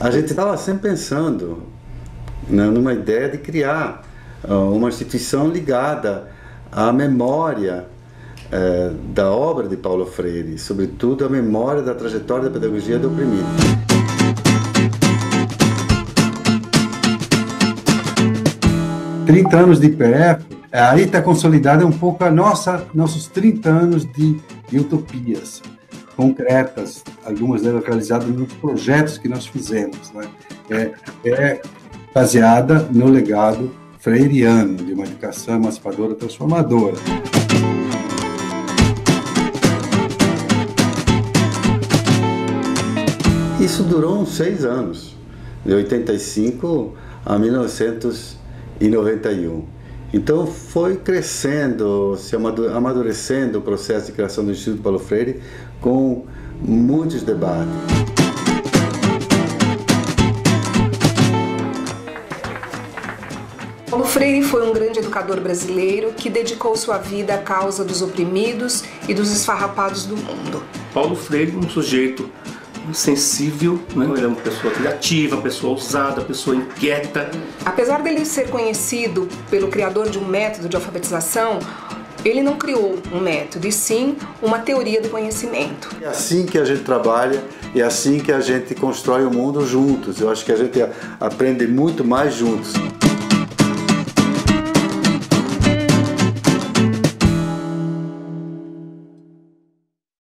a gente estava sempre pensando né, numa ideia de criar uh, uma instituição ligada à memória uh, da obra de Paulo Freire, sobretudo a memória da trajetória da pedagogia do oprimido. Trinta anos de IPF, aí está consolidada um pouco a nossa, nossos 30 anos de, de utopias concretas, algumas delas realizadas nos projetos que nós fizemos. Né? É, é baseada no legado freiriano de uma educação emancipadora transformadora. Isso durou uns seis anos, de 85 a 1991. Então foi crescendo, se amadurecendo o processo de criação do Instituto Paulo Freire com muitos debates. Paulo Freire foi um grande educador brasileiro que dedicou sua vida à causa dos oprimidos e dos esfarrapados do mundo. Paulo Freire, um sujeito sensível, né? ele é uma pessoa criativa, pessoa ousada, pessoa inquieta. Apesar dele ser conhecido pelo criador de um método de alfabetização, ele não criou um método, e sim uma teoria do conhecimento. É assim que a gente trabalha e é assim que a gente constrói o mundo juntos. Eu acho que a gente aprende muito mais juntos.